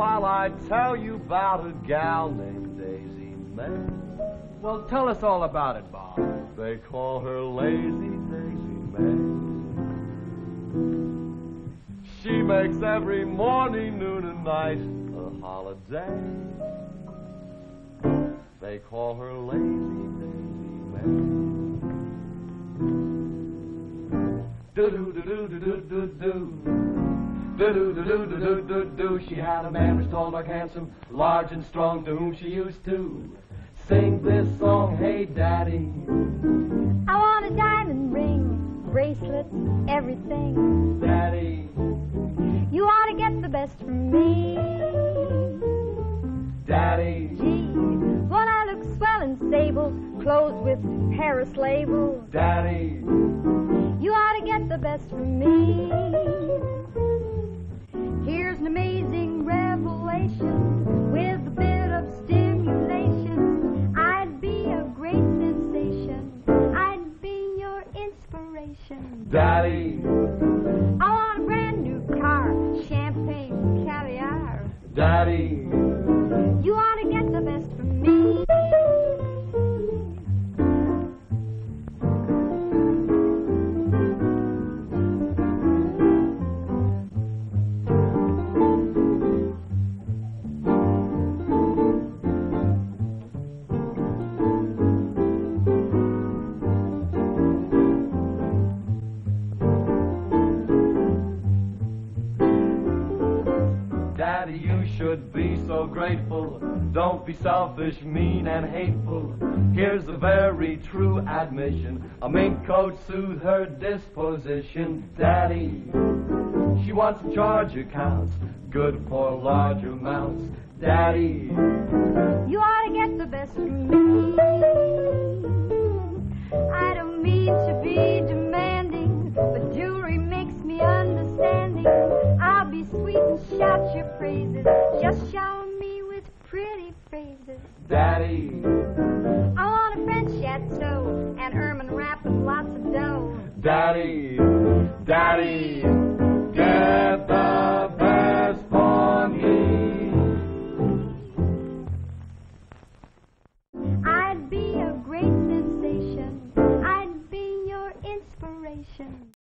I'd tell you about a gal named Daisy May. Well, tell us all about it, Bob. They call her Lazy Daisy May. She makes every morning, noon, and night a holiday. They call her Lazy Daisy May. Do do do do do do do do. Do do do do do do do. She had a man who's tall, dark, handsome, large and strong, to whom she used to sing this song. Hey, Daddy. I want a diamond ring, bracelet, everything. Daddy, You ought to get the best from me. Daddy, Gee, won't I look swell in sable, clothes with Paris labels? Daddy, You ought to get the best from me. Daddy, I want a brand new car, champagne, caviar. Daddy, should be so grateful. Don't be selfish, mean, and hateful. Here's a very true admission. A mink coat soothed her disposition. Daddy, she wants charge accounts, good for large amounts. Daddy, You ought to get the best from me. Daddy. I want a French chateau and ermine wrap with lots of dough. Daddy, Daddy, get the best for me. I'd be a great sensation. I'd be your inspiration.